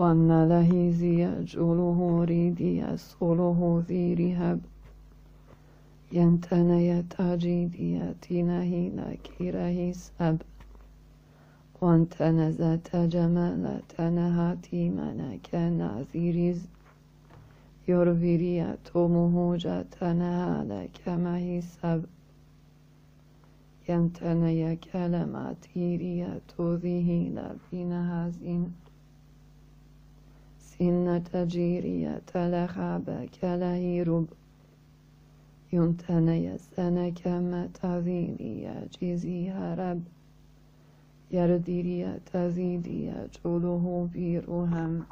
وأن لهيزي جوله ريدي أسوله ذي رهب ينتني تاجيدي تنهي نكيره سب وانتنزت جمال تنهاتي منك نازيريز يرفيريا تومهوجا تنهال كما سب ينتني كلمات إيريا توذيه لبين زين سنة جيريا تلخاب كلهيرب ينتني سنة كما تذيني جيزي هرب يرديريا تزيديا جوله بيروهم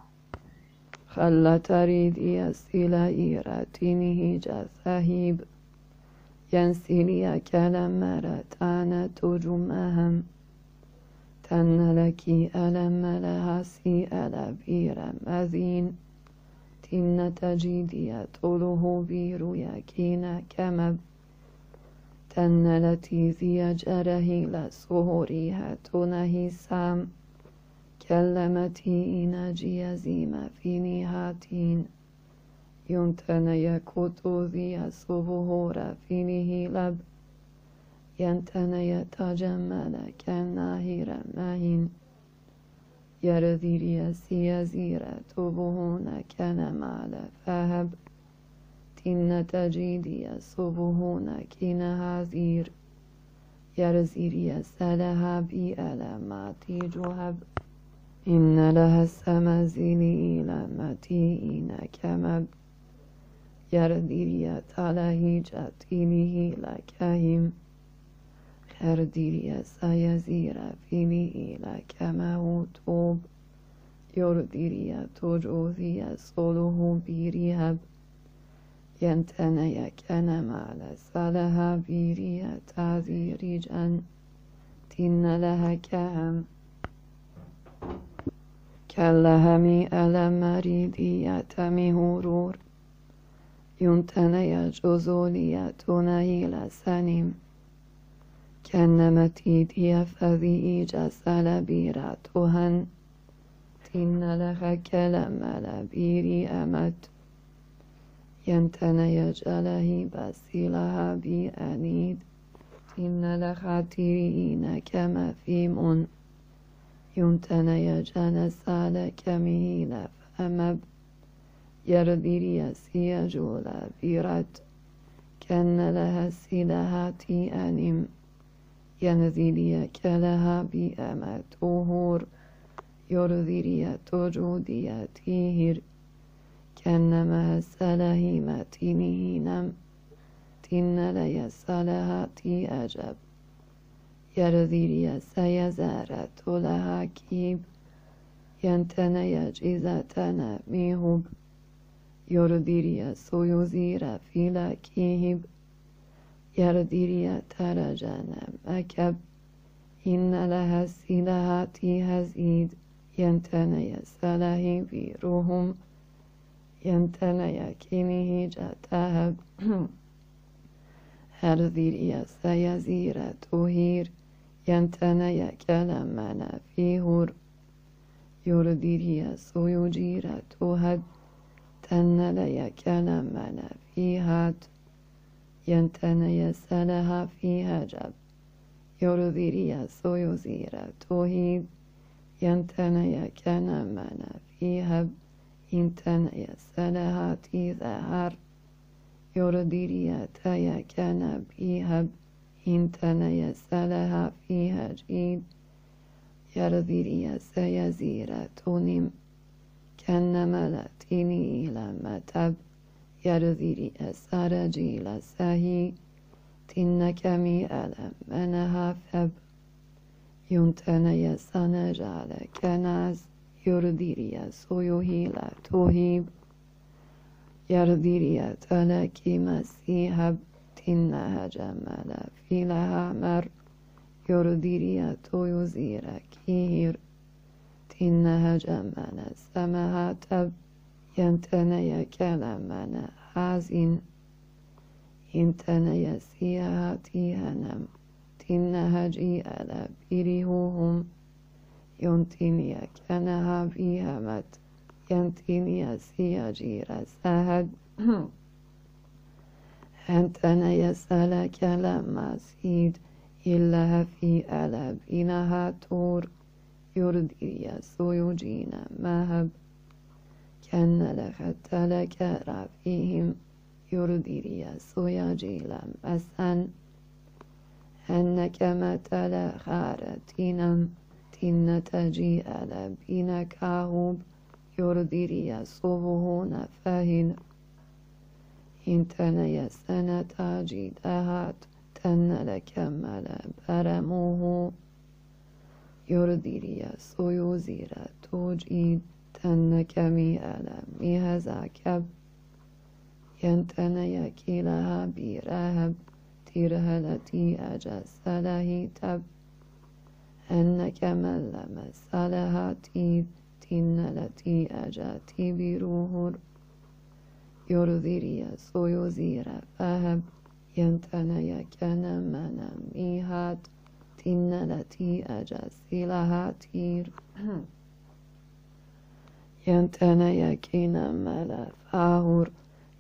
خلا تريديا سيلا إيراتينه جثهيب ينسيني كلمة أنا تجمهم. تن لك ألم لها سي ألبير مذين تن تجيدي طوله بير يكين كمب تن التي ذي جره لسهورها تنهي سام كلمتي نجي زيم في نهاتين. ينتن يكوتو ذي سبهور فينه لب. ينتن يتجمل كالناهر ماهن يرذير يسيزير تبهون كنمال فهب. تن تجيدي صبهون كنهازير يرزير يسلها بألمات جهب إن لها السمازين إلى متين كمب يرديريا تلاهيجا تينيه لكهم خرديريا سيزيرا فينيه لكما توب يرديريا توجوذيا صلوه بيريهب ينتنيا كنمال سلها بيريا تازيريجا تن لها كهم كاللهم ألم مريدية مهورور ينتني جزولية نهيل سنيم كنمتيدي فذي جسل بيراتهن تن لها كلم لبيري أمت ينتني جله بسيلها بأنيد تن لها تيرين كما فيمون ينتني جنس على كميل فأمب يرديري سيجولا بيرت كان لها سلهاتي أنم ينزيلي كلها بأما توهور يرذيري توجودي تيهر. كأنما سلهيم تينهينم تن لي سلهاتي أجب. يرذيري سيزارت لها كيب. ينتني جيزتنا ميهب يرديريا سويوزيرا فيلا كيهب يرديريا ترجانا مكب إن لها سلهاتي هزيد. ينتني سلهي بيروهم ينتني كينه جاتهب. هرديريا سيزيرا توهير ينتني كلمنا فيهور يرديريا توهد تنلي كلمنا فيها ينتني سلها فيها جب يرذيريا سويوزيرا توهيد ينتني كلمنا فيها. ينتني سلها تيذهر يرديريا تايا كان بيهب ينتني سلها فيها. جيد. يرذيريا سيزيرا. تونيم. كنما لاتيني إلى متب يرذيري أسار جيل سهي تنكمي ألم منها فب. ينتني سنجال كناز يرديري سويوهي لا توهيب. يرديري تلكي مسيحب تنها جمال في لها مر. يرديري تويوزير كير إنها جمنا سمها تب. ينتني كلامنا حازين ينتني سيهاتي هنم تنها جي ألا بيريهوهم ينتني كنها بيهمت ينتيني سياجير سهد أنتنا يسألك لما سيد إلا في ألب إنها تور يردي سيوجينا مهب كان لخت لك رافيهم يردي سياجيلا مسأن أنك متى خارتينم تين تجي ألب إنك أهوب يردي صوبه فهن إنتنا يسنة تاجيد أهات تن لكمل برموه يرديريا سويوزيرا توجيد تن كمي ألم هزاكب ينتنا يكيلها بيرهب تيرهلتي أجس لهي تب أنك ملم سلها تيد تنلتي أجاتي بروهر. يرديريا سويوزيرا فهب ينتنا يكنا منا ميهات تنلتي أجاسي لها تير. ينتنا يكينا ملأ فاهور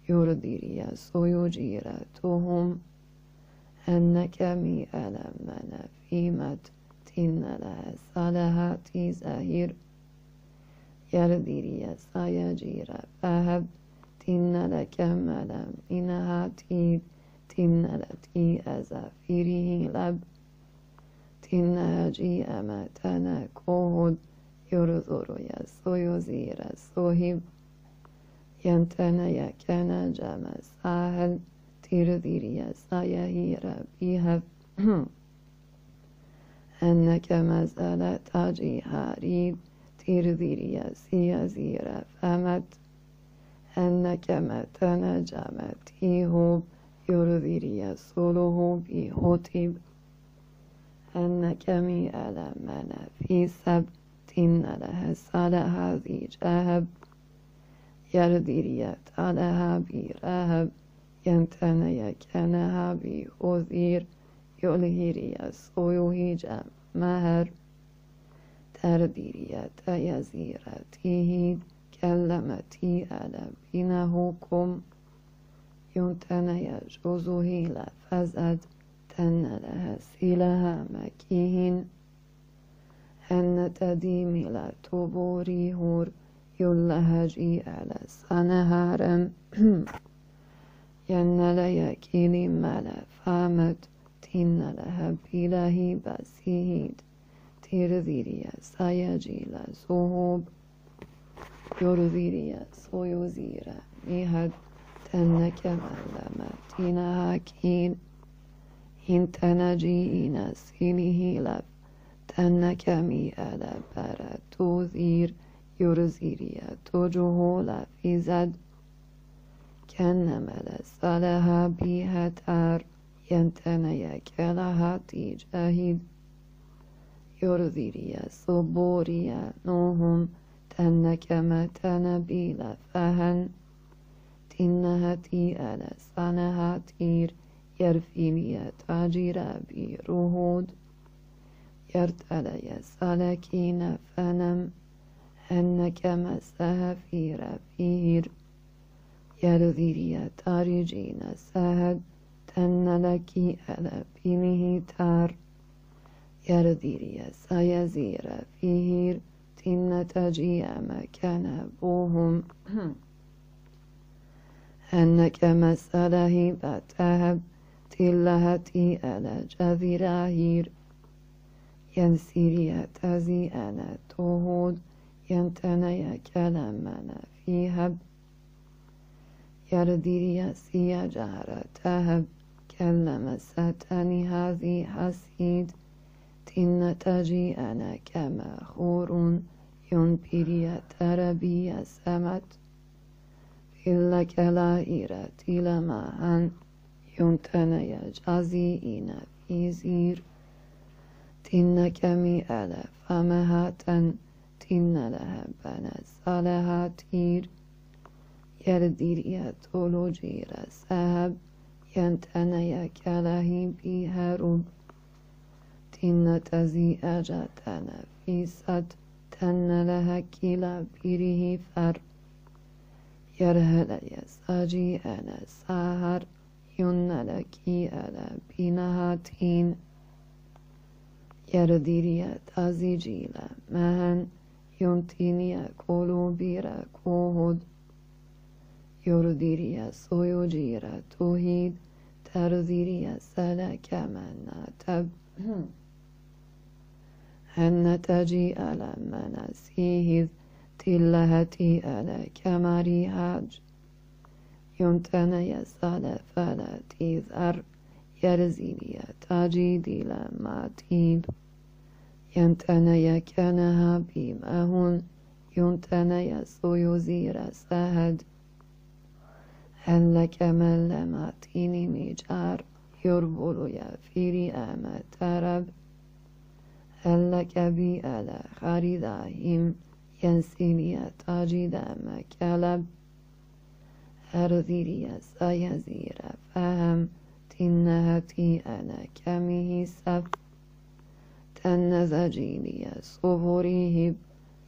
يرديريا سويوجيرا توهم أنك مي ألمنا فيمت تنلها صالحاتي زهير. يرديريا سايجيرا فهب. تنلك ملم إنها تيد تنلتي أزافيره لب. تنهجي أمتنا كود يرزور يسويزير سوهب ينتنا يكنا جمع ساهل تردير يسايهير بيهب أنك مزالة تاجي هاريب تردير يسيزير فمت أنك متنا جمت إيهوب يرذيري سوله بهوتب أنك مي ألمنا في سبت لها صالها ذي جهب يرديري تالها برهب ينتنا يكنها بأذير يلهيري سويه مهر. ترديري تيزير تيهيد كلمتي ألا بينهكم ينتنا يجوزه لفزد تن لها سيلها مكيهن. هن تديم لا تبوري هور يلهجي على سنهارم ين ليكيني ملأ. فامت. تين لها بيلهي بسيهيد تيرذيريا سايجيلا زهوب يرذيريا سويوزيرا ميهد تنك ملما تينا هاكين هنتنا جينا سيني لف تنك مي ألا برا توذير يرزيريا توجه لفيزد كان ملا سالها بيها تار ينتنا يكلها تيجاهد يرزيريا صبوريا نوهم تنك متنا بلا فهن تنها تي ألا سنها تير يرفيني تاجر بيروهود يرتلي سالكين فنم أنك مسها في رفير يرذيري تارجين سهد تن لك ألا بينه تار يرذيري سيزير فيهر تن تجي مكان بوهم أنك مسأله بتهب تلهتي ألا جذراهير ينسيري تزي أنا تهود ينتني كلامنا فيهب يرديري سيا جهر تهب كلم ستني هذه حسيد تن تجي أنا كما خور ينبيري تربي سمت إلا كلائرة لمعن ينتني جازي إنا في زير تن كمي ألف فمهاتا تن لها بنا صالها تير يردير يطولو جير سهب ينتني كلهي بها رب. تن تزي أجتنا في ست تن لها كلا بيره فر. يرهل يساجي أنا ساهر ين لكي ألا بينهاتين يرديريا تازيجيلا مهن ينتينيا كولو بيرا كوهد يرديريا سويوجيرا توهيد. ترذيريا سلك منا تب. أن تجي ألا مناسيه تلهتي ألا كماري هاج يمتن يسال فلا تيذر يرزيليا تاجي ديلا ما تيب ينتن يكنها بيمهن ينتن يسويو زير سهد هلك من لما تيني ميجار يربولو يفيري أما ترب هلك بي ألا خريداهم ينسيني تاجي دم كلب هرذيري سيزير فهم. تنهتي أنا كمه سف تنزجيني صبوريهب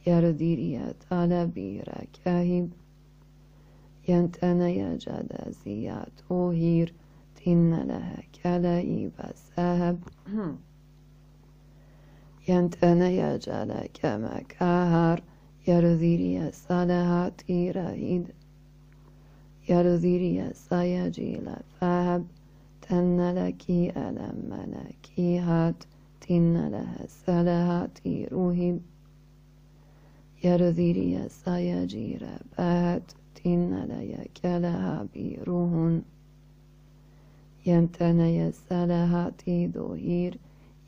يرديري طلبير كهب ينتني جد زيات وهير تن لها كلايب سهب ينتني جل كما كهر يرذيري صلهاتي رهيد يرذيري سيجيل فهب تن لكي ألم لكي هات تن لها سلهاتي روهب يرذيري سيجير بهت تن ليك لها بيروهن ينتني سلهاتي دوهير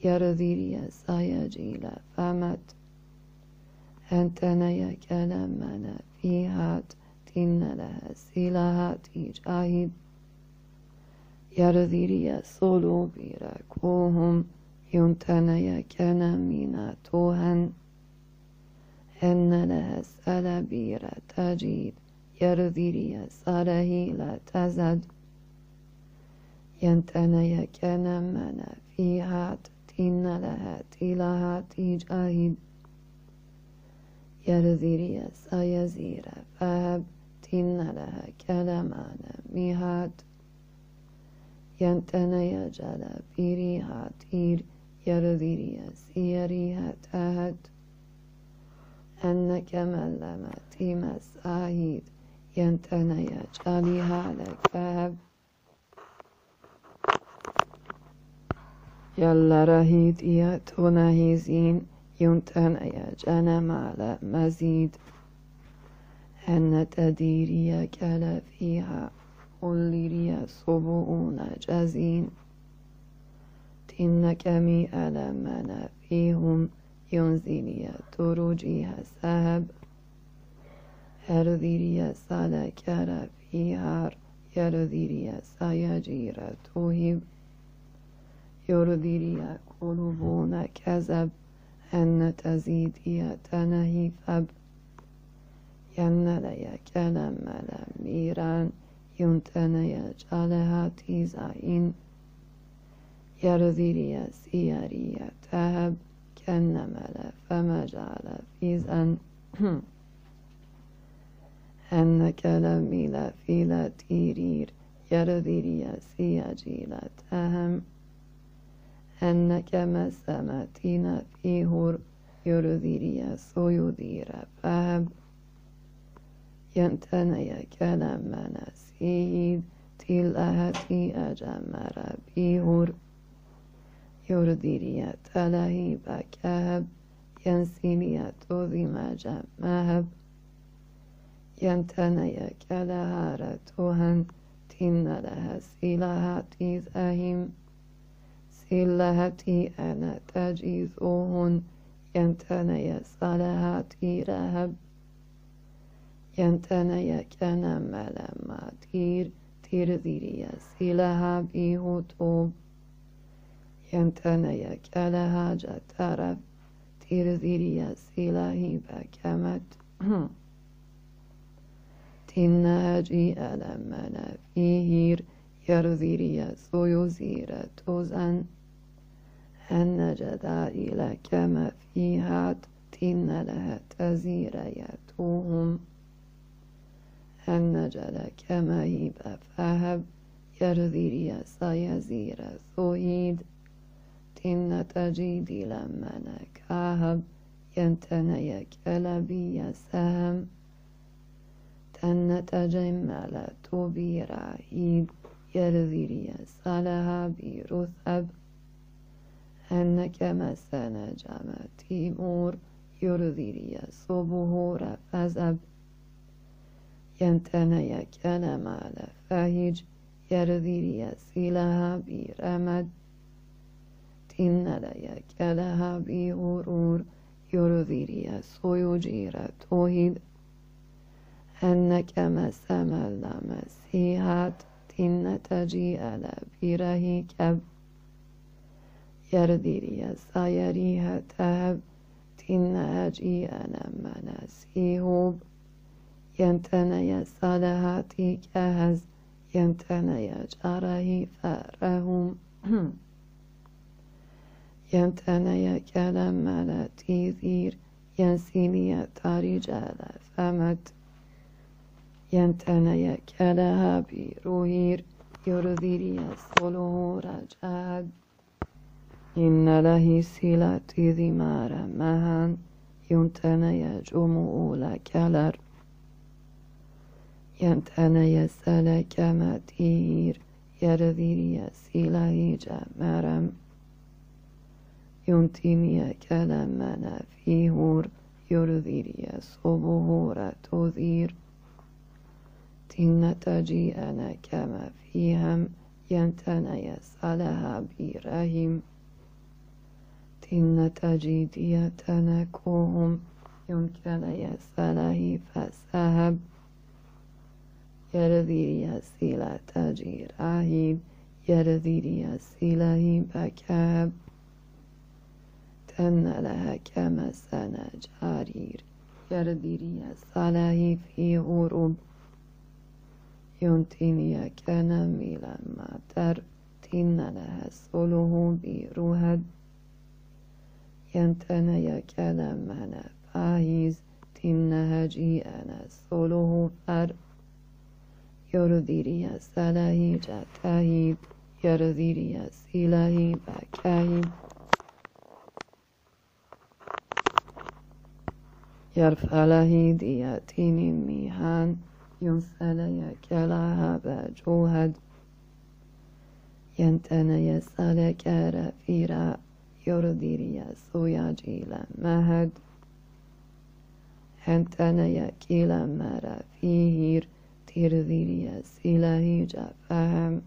يرذيري سيجيل فمت. أنتني كلمنا فيهات تن لها سلهاتي جاهب يرذيري صلو بيركوهم ينتني كنمينا توهن أن لها سلبير تجيد. يرذيري سره لا تزد. ينتني كنمنا فيها تن لها تلها تجاهد. يرذيري سيزير فهب تن لها كلمانا ميهات. ينتني جل بيريها تير يرذيري سيريها تهت أنك ملمت مساهيد ينتني جاليها لك فهب يلا رهيد يتنهيزين ينتني جنم على مزيد أن تديري كلا فيها قليري صبؤون جزين تنك مي ألمنا فيهم ينزلي تروجيها سهب هرذيري سالكر فيها يرذيري سيجير توهب. يرذيري قلوبون كذب أن تزيدي تنهي فب. ين لي كلم ميران ينتني جالها تيزاين يرذيري سياري تهب كنمل فما جعل فيزا. أن كلمي لا في لا تيرير. يرذيري سياجي لا تهم. أنك مسمتين فيه يرذيري سيدير فهب ينتني كلام نسيد تلهتي أجمر بيهر يرديري تلهي بكهب ينسيني توذي مجمهب ينتني كلهار توهن تن لها سلهتي ذهيم سلهتي أنا تجيزوهن ينتني صلهتي رهب ينتني كنم لما تير تير ذيري سيلها بيهو توب ينتني كلها جترف تير ذيري سيلهي بكمت تنهجي ألمنا فيهير يرذيري سيوزير توزن أن جدا إلى كما النجل كما يبقى فهب يرذيريا سيزير ثويد تين تجيدي لما كاهب ينتنيك ألبي سهم تن تجمل تبيرا إيد يرذيريا سالها بيرثب أنك مسنا جمع تيمور يرذيريا صبهور فزب ينتنيك كلمة فهج يرذيريا سيلها بيرمد تنليك لها بهرور يرذيريا سيجير توهيد أنك مسمى لمسيحات تن تجي على بيره كب. يرديريا سايريها تهب تن أجي أنا مناسيهوب ينتني صالحاتي كهز ينتني جاره فرهم ينتني كلام ملاتي ذير ينسيني تارجال فمت. ينتني كلها بروهير يرذيري صلوه رجاد إن له سلة ذمار مهان ينتني جمعو لكلر ينتني سلك متير يرذيري سلة جمرم ينتني كلمنا فيهور يرذيري صبهور تذير تن تجيئنا كما فيهم ينتني سلها بيرهم تن تجيدي تنكوهم يمكن يسله فسهب. سيلة تجير أهيب يرذيري سيله بكاب. تن لها كما سنة جارير. يرذيري سله في غروب. ينتني كان ميلا ما تر. تن لها سلوه بروهد ينتني كلامنا فايز تنهجي أنا سلوه فر. يرذيري سلاهي جتاهيب يرذيري سلاهي بكاهيب يرفع لهي دياتين ميهان ينسل كلاها بجوهد ينتني سلك رفيرا يرذيري سوياجيل مهد. هنتني كيل مرا فيهير تيرذيري سيلهي جفهم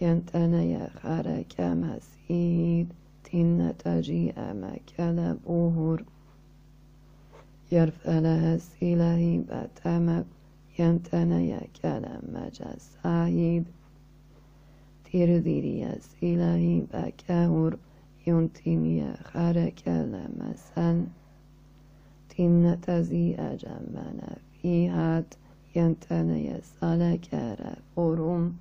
ينتني خرك مسيد تن تجي مكل بوهر يرفلها سيلهي بتمب ينتني كلم مجسايد تيرديري سيلهي بكهور ينتيني خرك لمسن. تن تزي أجمنا فيهات. ينتني سالك رفورم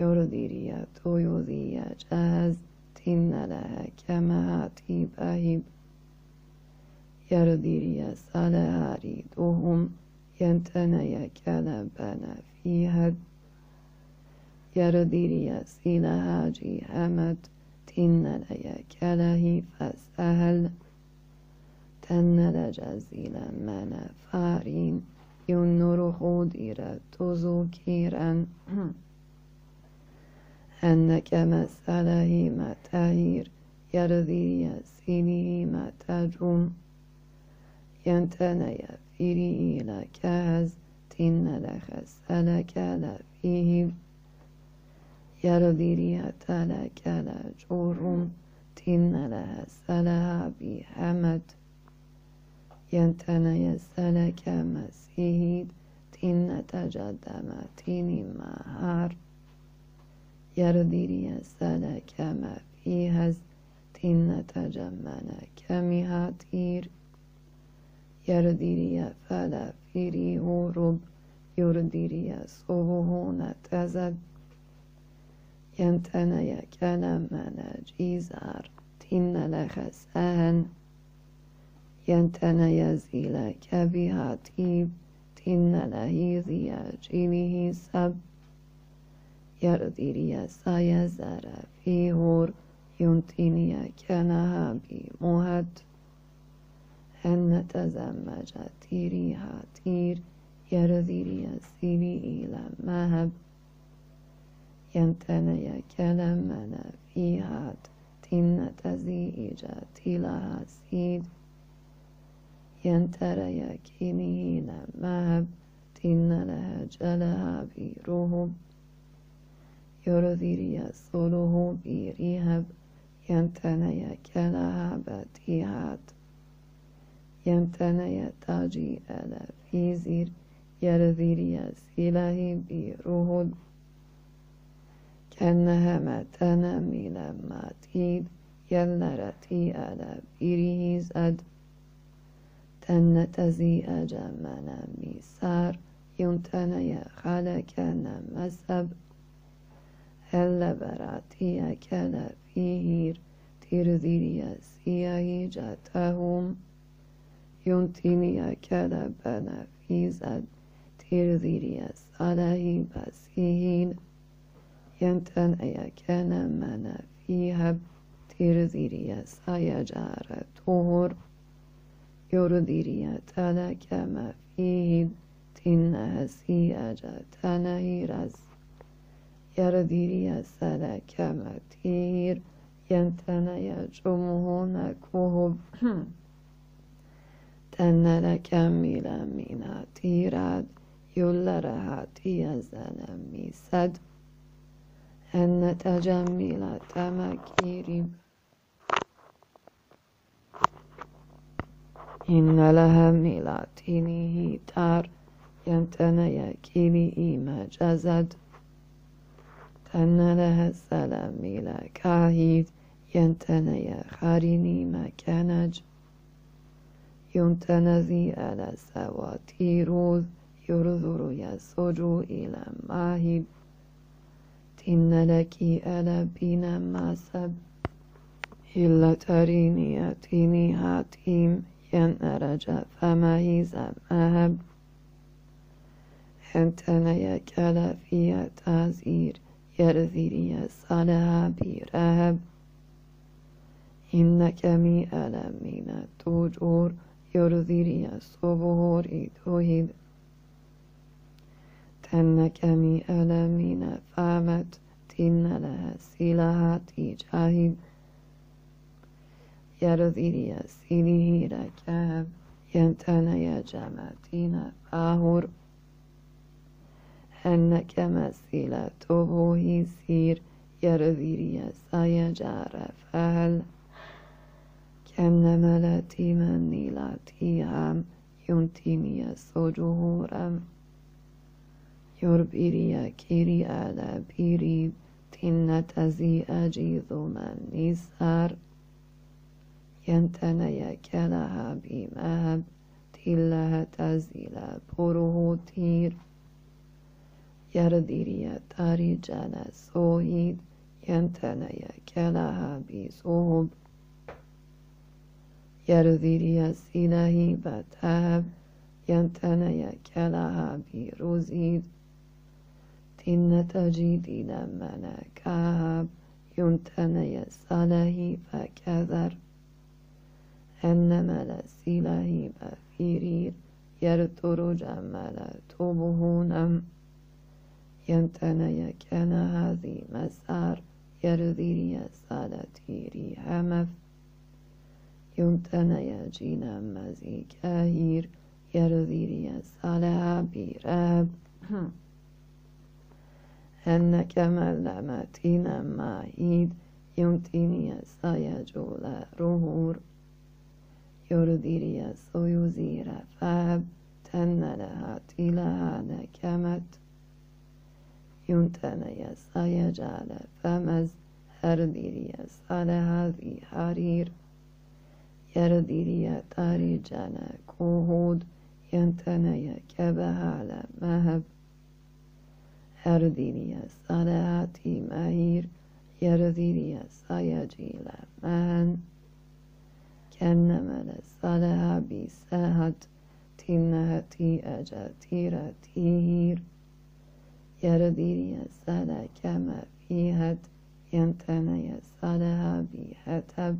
يرديري تويوذي جهز تن لها كمهاتي بهيب يرديري سالهاري دوهم ينتني كلبنا فيهد يرديري سيلهاجي همد تن لي كلهي فسهل تن لجزيل من فارين ينور خودير تزوكيرا أنك مسأله متهير يرديري سيني متجوم ينتني فيري لكاز تن لخسلك لفيه يرديري تلك لجورم تن لها سلها بحمد ينتني سلك مسيد تن تجدم تن مهار يرديري سلك ما فيهز تن تجمن كمهاتير يرديري فلا فيري هورب يرديري صبهون تزد ينتني كلمنا جيزار تين لخس أهن ينتن يزيل كبها تيب تين لهي جيله سب يرديريا سايزر في هور ينتينيا كانها بمهد أن تزمج تيريها تير يرذيريا سيني إلى مهب. ينتني كلمنا فيها تن تزيج تلها سيد. ينتري كيني إلى مهب تن لها جلها بروهب يرذيريا صلوه بريهب ينتني كلها بتيهات يمتنى تاجي ألا فيزير يرذيريا سيلاهي بيروهد كأنها متنا ميلا ماتيد يلرتي ألا بيريز أد تن تزي أجمنا ميسار يمتنى خلقنا مسب هل براتي كلا فيهير ترذيريا سياهي جاتهم ينتيني أكل بنا فيزد تيرذيريس عليه بسيهين ينتن أيكن منا فيها تيرذيريس أيجار طهور يرذيريا تلك ما فيه تنها سيأجا تنهيرز يرذيريا سلك ما تير ينتن يجمهون كوهب تنر كميلا مينا تيراد يولرها تيزن ميسد. أن تجميلا تمكيري إن لها ميلاتيني تار ينتنى كيلي إيما جزد. تن لها السلام ميلا كاهيد ينتنى خاريني مكانج يمتنزي على سواتيروز يرذر يسجو إلى ماهب تن لك ألا بنا ماسب إلا تريني أتيني هاتيم. ينرج فمهيز مهب أنتنا يكلا في تازير يرذيري صالها برهب إنك مي ألا من التجور يرذيري الصبور إدوهد تنك مي ألا من فامت تن لها سلها تجاهد يرذيري سينه ركاب ينتن يا جماتين فاهر أنك مسيلة تبوه سير يرذيري سيجار فهل. كأنما لاتي مني لاتي هم ينتيني سجهورم. يربيري كيري على بيري تنة تزي أجيذ من نسار ينتنى كلها بمهب تلها تزيل بره تير. يرديري تاري جانا سوهيد ينتنى كلها بصوب يرديري سينهي بتهب ينتنى كلها بروزيد تنة تجيدي لما كهب ينتنى صالحي فكذر أنما لسيله بفيرير يرتر جمال توبهونم ينتنى كان هذه مسار يرذيري سالتيري همف ينتنى جينا مزي كاهير يرذيري سالها بيراب أنك ملمتين معيد يمتني سيجول روهور يرديريا سويوزيرا فاب تن لها تلها نكمت ينتنيا سيجال فمز هرديريا سالها ذي حرير يرديريا تاري جانا كوهود ينتنيا كبهال مهب هرديريا سالهاتي مهير يرذيريا سايجيلا من كنمل صالها بساهت تنهتي أجاتيرا تير يرذيريا سالا كما فيهت ينتنيا صالها بهتب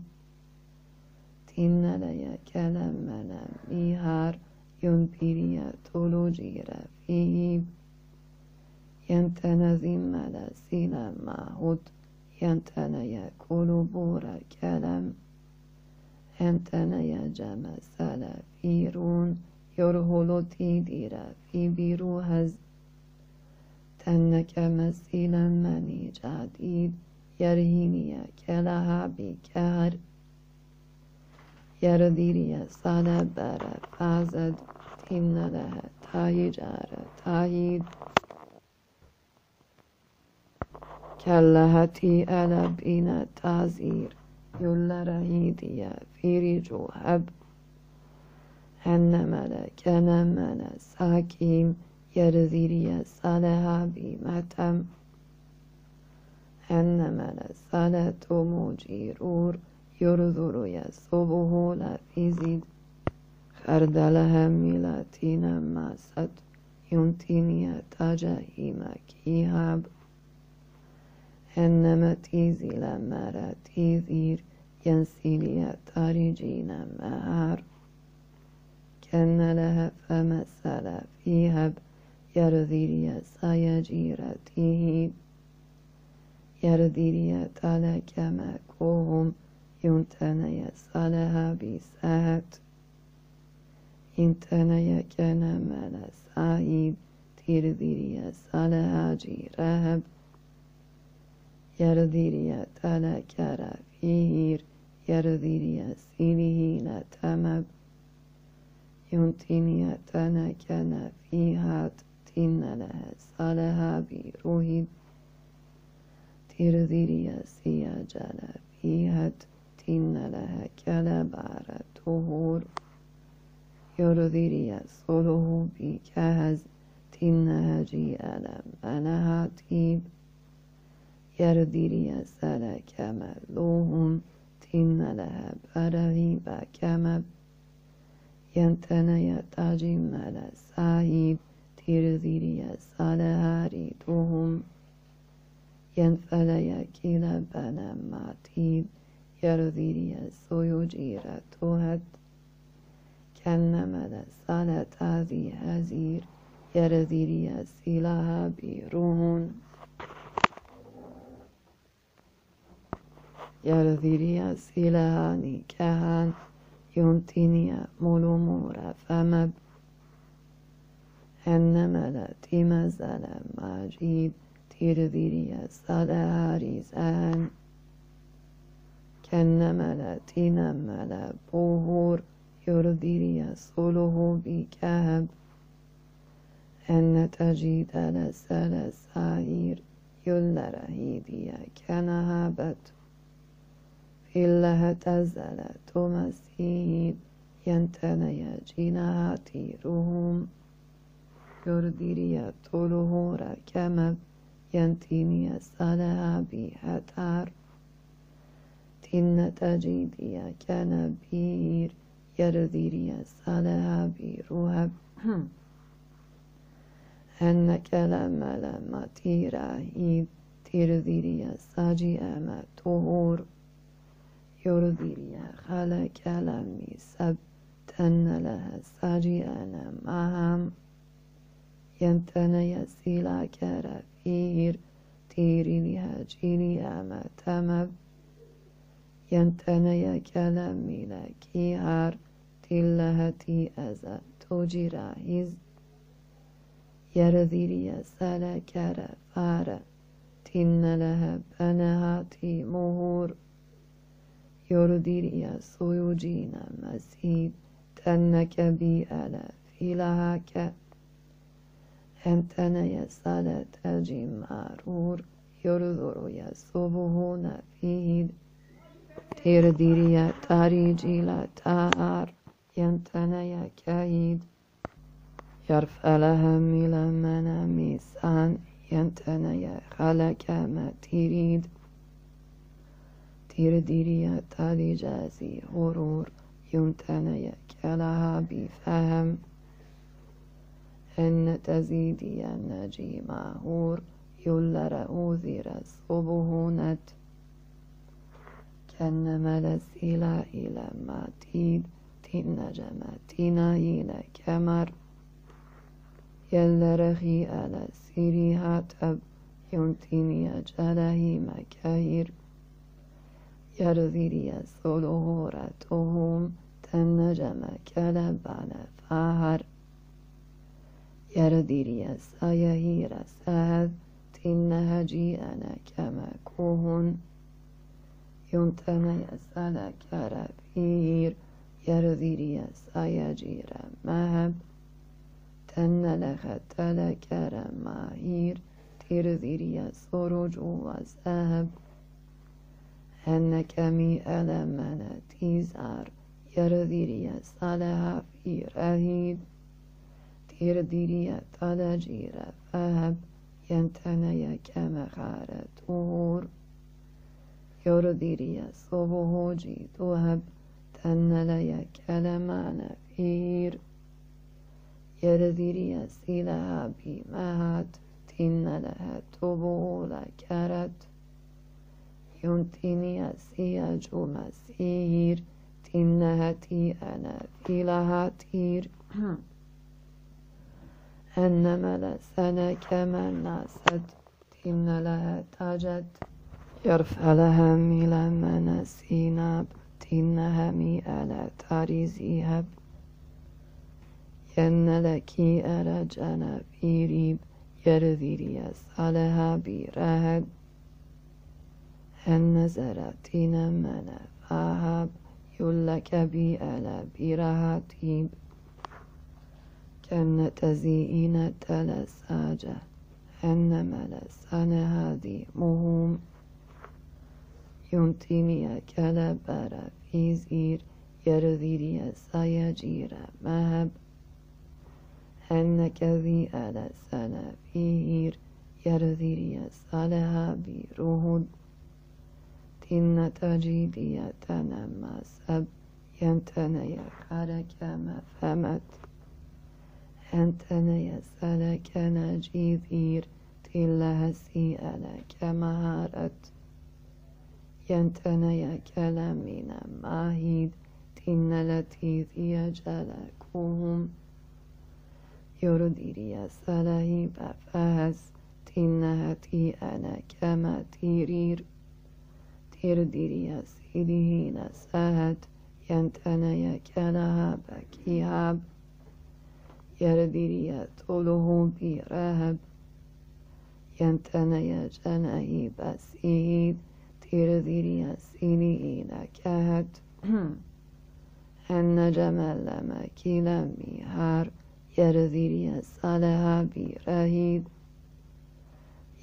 تنليا كلمنا بيهار ينبيريا تولوجيرا فيه ينتنى زملا سيلا ماهوت ينتنى كولوبورا كلام ينتنى انتنيجب السلف إيرون يرهل تيديرف إبيرو هز تنك مسيلا مني جديد يرهيني كلهبي كهر يرديري سلب برف فزد إن له تهيجر تهيد کلهتی علب این تزیر يلا هيديا فيري جوهب هنملا كنملا ساكيم يرزيريا صالها بمتم. هنملا صلاة مجيرور يرذريا صبه لا فيزيد خردلها ميلاتينا ماست ينتينيا تاجهيما كيهاب إنما تيزي لما تيزير ينسيليا تاريجينا مهار. كأن لها فمثل فيها يرذيريا سايجيرا تيهيب يرذيريا تالا كما كوهم ينتنيا سالها بسات ينتنيا كان مالا سايب تيرذيريا سألها جيرهب. يرذيريا تالا كارا فيهير يرذيريا سينيهينا تمب ينتينيا تانا كان فيها. تين لها صالها بروهيد ترذيريا سيا جالا فيها. تين لها كلا بارا تهور يرذيريا صلوه بكهز. تنها جي ألم أنها تيب يرديريا سالا كما لوهم تين لها برهيبا كما ينتنيا تاجي ملا سايب تيرذيريا سالهاري توهم ينفليا كلا بنا ماتيب. يرذيريا سويوجيرا توهت كنملا سالة تازي هزير. يرذيريا سيلاها بيرون يرذيريا سيلاها نيكاهان يمتنيا مولومورا فمب هنملا تيمزلا ماجيب تيرذيريا سالهاري زان. كنملا تينملا بوهور يرذيريا صلوه بكهب. أن تجد لسال سائر يلا رهيديا كنهابت في الله تزل تمسيب ينتنيا جناتي روهم يرديريا طولهورا كمب ينتينيا سالها بهتار تن تجيديا كنبير يرديريا سالها بروهب أنك لما لما تيراهيب تيرذيريا ساجي أما تهور يرذيريا خلا كلامي سب تن لها ساجي أنا مهم ينتنا يسيلا كرفير لها جيني أما تمب ينتنا يا كلامي لكيهار تلهتي أزا توجي هز يرذيريا سالا كرا فارا تن لها بنهاتي مهور يرديريا سويوجينا مسيد تنك بي ألا في لهاك أنتنا يا سالة تجي مارور يرذر يا صبهون فيد ترديريا تاريجي لا تار. ينتنا يا كايد يرفع لها ميلا منا ميسان ينتنا يا خلك ما تريد تيرديريا تالي جازي هرور ينتني كلها بفهم. أن تزيدي النجي ماهور يلر أوذرس أبهونت كأن ملس إلى إلى ما تيد تين جماتينا إلى كمر. يلرخي على سيري هاتب ينتيني أجله مكاير يرذيري صلوهورتهم تنجم كلبان فاهر يرديري سايهير ساد تنهجي أنا كما كوهن ينتنى يسأل كرفير يرذيري سايجير مهب. تنلخ تلكر ماهير ترذيري سروج وزهب أنك مي ألمنا تيزار يرذيري صالها في رهيب. ترديري تلجير فهب ينتني كما خارت أور يرديري صبه جيت وهب تنلي كلمان فير. يرديري سيلها ينتني سياج مسير تنهتي أنا فيلها تير أنما لسنا كما ناست تن لها تاجت يرفع لها ميلا منسيناب تنها ميئة تاريزيهب ين لكي أرجنا بيريب يرذيري صالها بيرهب زرتين من فاهب يلك بي ألا بيرهاتيب كان تزيين تلساجة أن ملسان هذه مهم ينتيني كلبر في زير يرذيري سيجير مهب. أنك ذي ألسان فيهير يرذيري صالها بيرهد تن تجيدي تنمسب ينتني كارك مفهمت أنتنا يسألك نجيذير تلا هسيئلك مهارت. ينتنا يا كلامنا ماهيد تن التي يجلكهم. يردير يسأله بفهس تنهتي أنا كما تيرير تردير يسيده نسهت ينتنا يا كلها بكيهاب يرديري طوله برهب ينتني جنه بسيد ترديري سينين كهت أن جمال مكيل ميهار يرديري صالها برهيد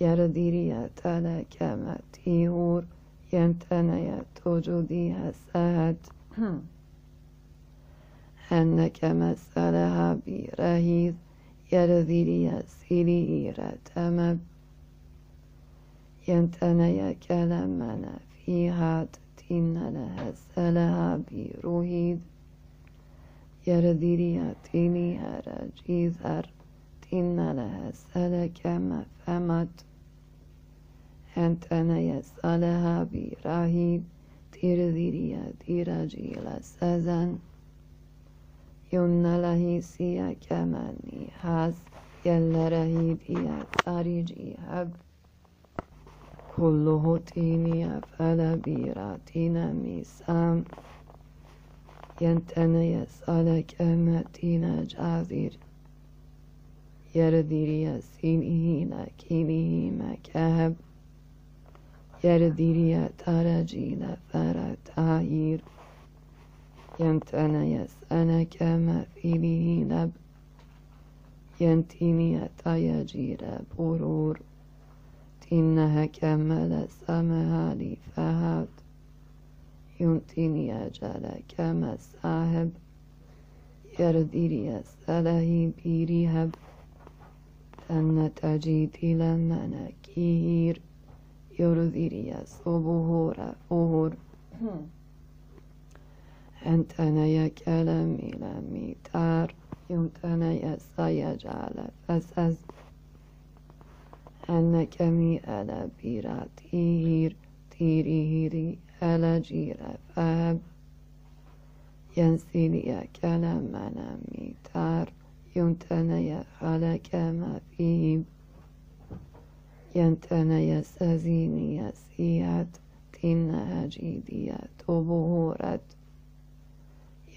يرديري تلك متيهور ينتني توجدي سهت أنك مثلها برهيث يرذيري سيري تمب ينتني كلمنا فيها تتين لها سلها بروهيد يرذيري تيني هرجيذر تين لها سلك مفهمت أنتنا يسألها برهيد ترذيري تيرجي لسزن يونلهي سيا كماني هاز يلرهي ديا تاريجي هب كله تيني فلا بيراتينا ميسام. ينتن يسألك أمتينا جاذير يردير يسينه نكينه مكهب. يردير ترجي لفرتاير ينتنا يسأنا كما فيه نب ينتيني تيجير برور تنها كمل سمها لي فهد ينتيني أجل كما صاحب يرديري سلهي بيريهب تن تجيتي لمن كير يرذيري صبهور فهور أنتني كلامي لمي تار يمتني سيجعل فسز أنك مي ألا بيرا تير تيري ألا جيرا فاب ينسيني كلامنا ميتار يمتني خلق ما فيه. ينتني سزيني سيات تنها جيدية تبهورت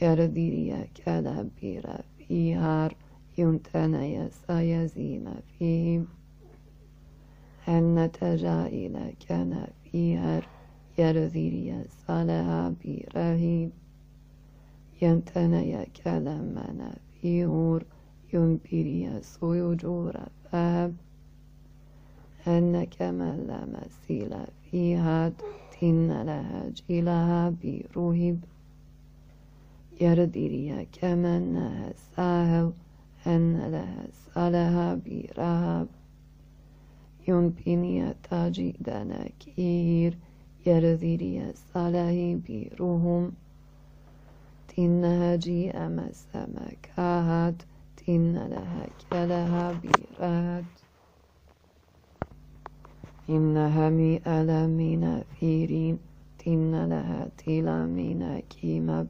يرديريا كلابيرا فيهار ينتني سيزين فيه أن تجائل كان فيهر يرديريا صلها برهيب ينتني كلامنا فيهور ينبريا سيجور فاب أنك من لا مثيل فيها تن لها جيلها بروهب يرديريا كمن نها ساهل أن لها سالها برهب ينبني تاجي دنكير يرديريا سالهي بروهم تنها جي أمس مكاهد تن لها كلها برهد إنها مئة من فيرين تن لها تلا من كيمب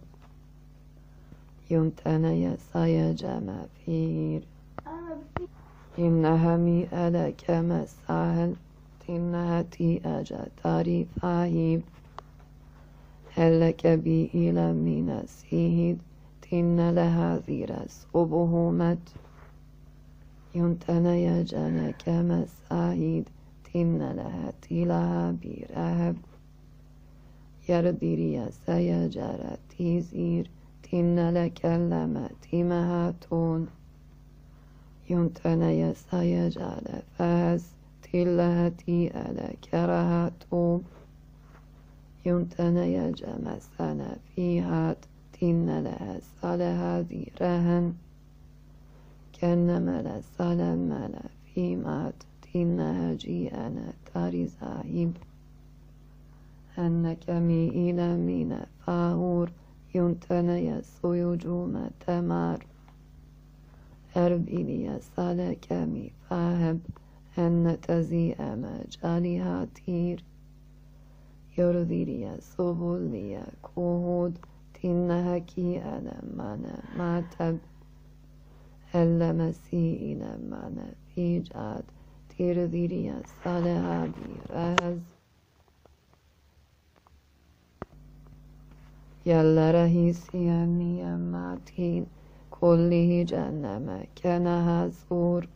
يمتنى سيجم فير. إنها مئة كما سهل تنها تي أجا تاري فاهيب. هلك بي إلى من سيهد تن لها ذيرس أبهمت يمتنى جنا كما تن لها تلها برهب يرديريا سيجرى تيزير تن لكلمة تمهاتون يمتنى سيجعل فاز. تلها تيأل كرهاتون يمتنى جمسنا فيها تن لها صلها ذيرهن كنما لسلم لا في مات. إنها جيئنا تاري زاهب أنك مي إلى من فاهور ينتنى سيجوم تمار. أربيني سالك مي فاهب أن تزي مجالها تير. يرذيري سبولي كهود تنها كي أنا مانا ماتب. ألا مسيء مانا في جاد. تيرذيريا صالحا برهز يلا رهيسي أمي أماتين كله جنة كانها زور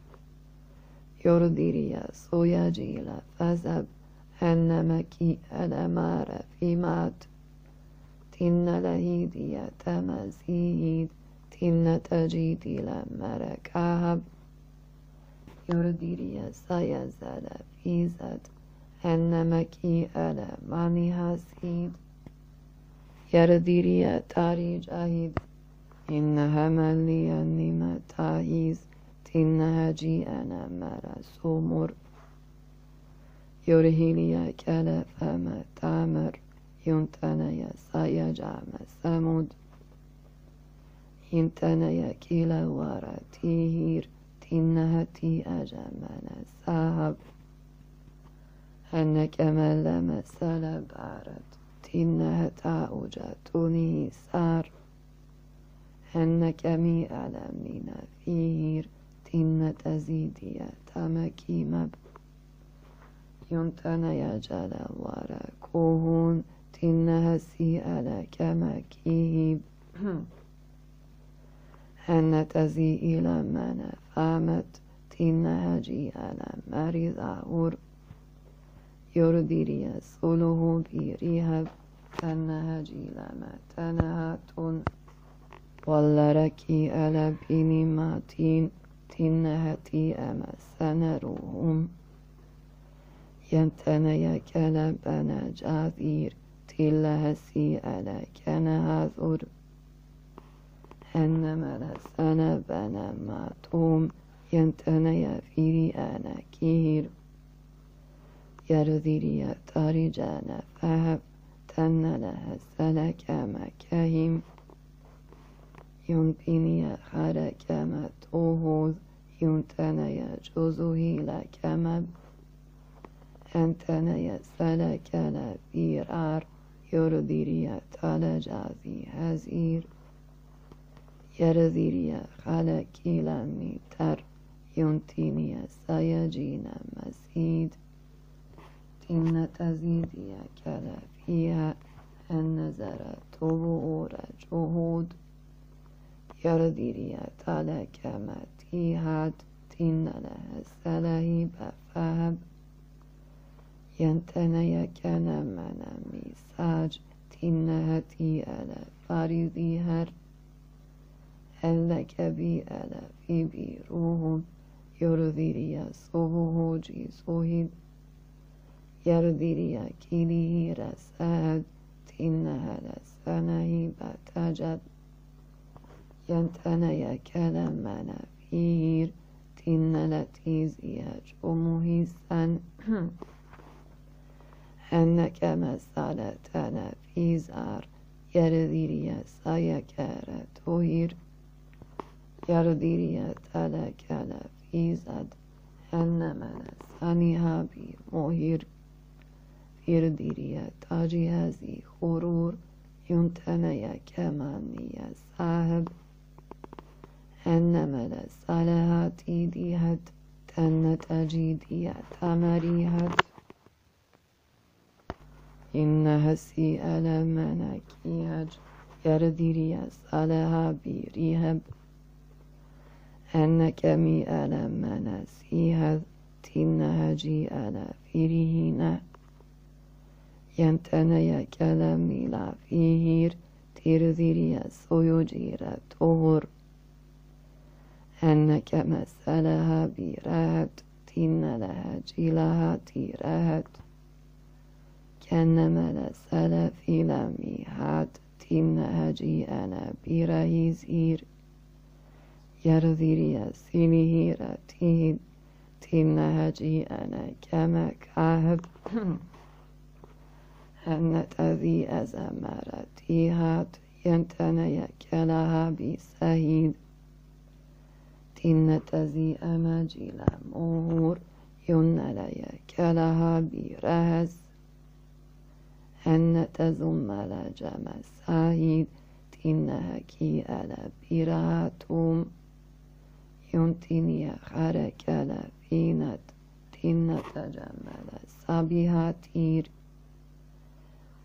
يرذيريا سويا جيلا فزب أنمكي الأمار في مات تن لهيديا تمزيد تن تجيدي لما ركاب يرديريا سيزال في زد أنمكي ألا ماني هاسيد يرديريا تاري جاهد إنها ملي النما تاهيز تنها جي أنا مرا سومر يرهيليا كلا فما تامر. ينتنيا سيجعم سمود. ينتنيا كلا ورا تيهير إنها أجمل ساب أنك مل مسألة بارد تنها تاوجتني سار أنك مي ألمين فير تن تزيدي تمكي مب. يمتن يجل ورا كوهون تنها سي ألا كمكيب أن تزي إلى من فامت تنها جي على مريض يرديري سوله بريهب تنها جي لما تنها تن والركي ألا بني ماتين تنها تي أما سنروهم ينتني كلبنا جاذير. تلها سي ألا كنها ذر أنما لسنا بنا ماتوم ينتني فيري أنا كير. يرذيري تاري جانا فهب تن لها سلك مكاهم ينبني خرك متوهوذ ينتني جزوه لكمب أنتني سلك لبيرار يرديري تلجازي هزير. يرذيري خلقي لميتر ينتيني سيجين مسيد تين تزيدي كلا فيها النزر طبور جهود. يرديري تلك متيهد تين لها سلهي بفهب ينتني كان من ميساج. تنهتي ألا فارضي هر هلك بي ألا في بيروهم يرذيري صبه جيسوهد يرذيري كيلي رساد تنها لسنه بتجد ينتني كلمنا فير تن لتيزيج أمهسن أنك مسألتنا في زار يرديري سايكار توهير يرديري تلك في زد أنما لسانها بي موهير يرديري تاجي هزي خرور ينتني كماني صاحب أنما لسالهاتي ديهت تن تجيدي تمريهت إنها سيئة مناكيهج يرديري سالها بيريهب أنك ألا مناسيها تنها جي ألا فيريهنا ينتني كلامي لا فيهير تيرذيري سويجير طهر. أنك مسألها بيرهت تن لها جيلها تيرهت كأنما لسال في لميحات تنهجي أنا برهيزير. يرذيري سينه رتيد تنهجي أنا كما كاهب أن تذي أزمرتيهات ينتني كلها بسهيد تن تزي أمجيل مهور ينلي كلها برهز أن تزم لجم سعيد تنها كي ألا براتوم ينتني خرك لفينت تن تجمل سبيها تير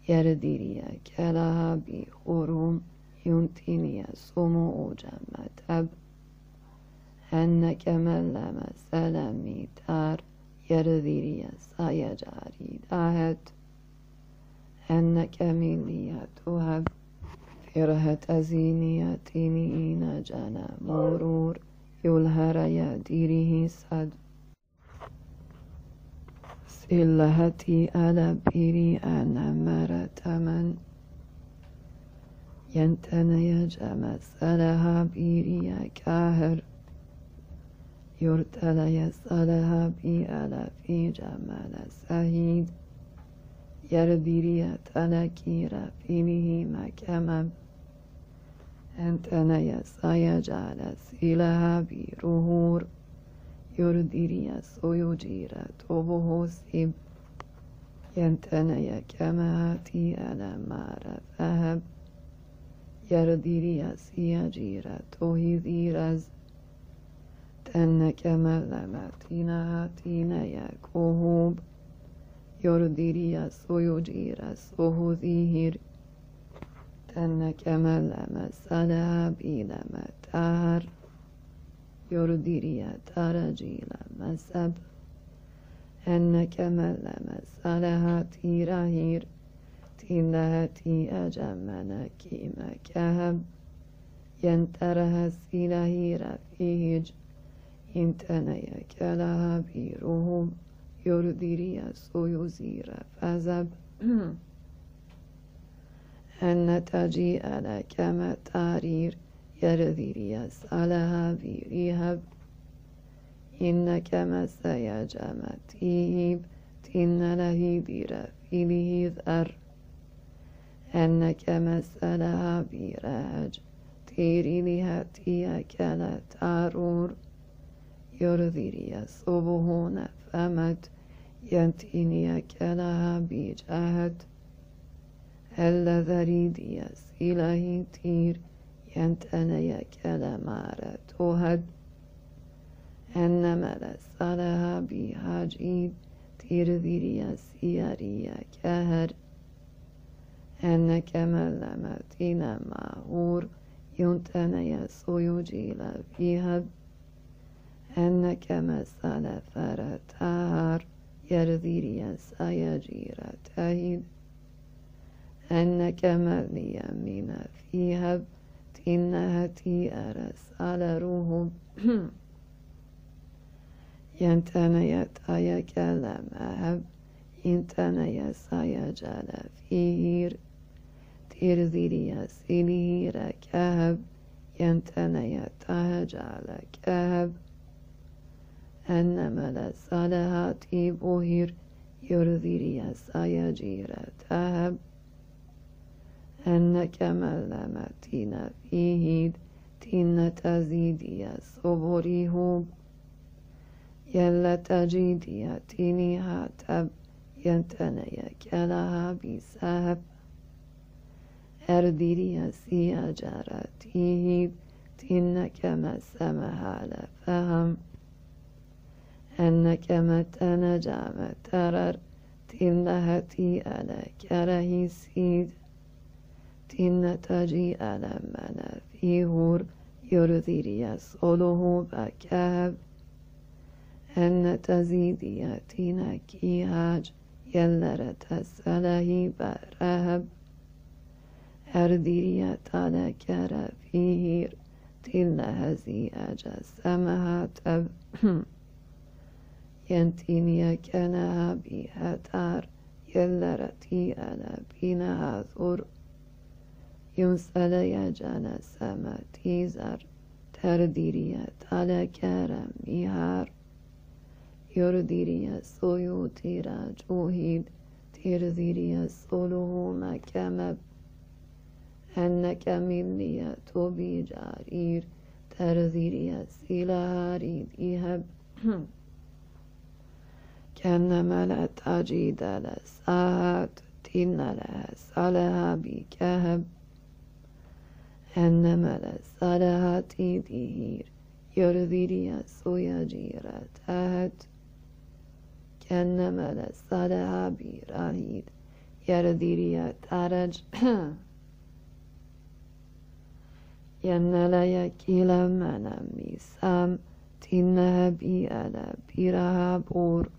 يرديري كلها بخروم ينتني سمو جمتب أنك ملم سلمي تار. يرديري سيجاري دهت أنك ملية تهب فرهة زينية تنين جنا مرور يلهر يديره صد سلهتي على بيري أنا مرتمن ينتني جمسلها بيري كاهر. يرتل يسألها بي ألا في جمال سهيد يرديري تلكي رفينه مكمم أنتنا يسايا جعل سيلها بيروهور يرديري سويجير توبه سيب ينتنا يكمهاتي ألا مار ذهب. يرديري سيجير توهذيرز تنك ملمتنا تينا يكوهوب يرديري سويجير سوهذيهر تنك ملم سلا بيلم تار يرديري ترجيل مسب أنك ملم سلها تيرهير تلهتي أجمنك مكهب ينترها سيلهي رفيج ينتنيك لها بيرهم يرديري سويزير فزب أن تجيء لك متارير يرذيري سالها بيريهب إنك مسيا، تيب تن له برفيله ذر أنك مسألها براج تيري لها تيا تارور يرذيري صبه نفمت ينتيني كلها بجهد. هل ذريدي سيله تير ينتني كلمارة تهد أنما لسالها بهاجيد تير ذيري سياري كهر أنك ملمتين ماهور ينتني سيجيل فيها أنك مسال فرتار يرذيري سيجير تهيد من فيها تنها تي أرس على روح ينتني تايا كلام أهب ينتني سيجال فيهير. ترذيري سيلير كهب ينتني تهجال كهب أنما لسالهاتي بوهير يرذيري سيجير تهب أنك ملمتين فيه تين تزيدي صبريه يلا تجيدي تيني هاتب ينتني كلها بسهب. أرديري سيا جارتيه تنك ما سمها لفهم. أنك متى جام ترر تنهتي على كره سيد تن تجي على من فيهور يرذيري صلوه بكاب أن تزيدي تنكي هاج يلر تسله برهب أرديري تلكر فيهير تل هزي أجسمها تب. ينتيني كنها بها تار یوزاله ی جان سما تیزر تر دیریه تل کرم میهر یور سویو تیره جوهید تیر دیریه سلوه مکمه هنکه تو بی تر سیله هرید ایهب کنه تجیده لس آهد تیله لس آله أنما لسالها تيدير يرذيري سويا جيرة تهت كأنما لسألها براهيد يرذيري ترج. ينلا يكيل من ميسام تنها بي ألا بيرها بور.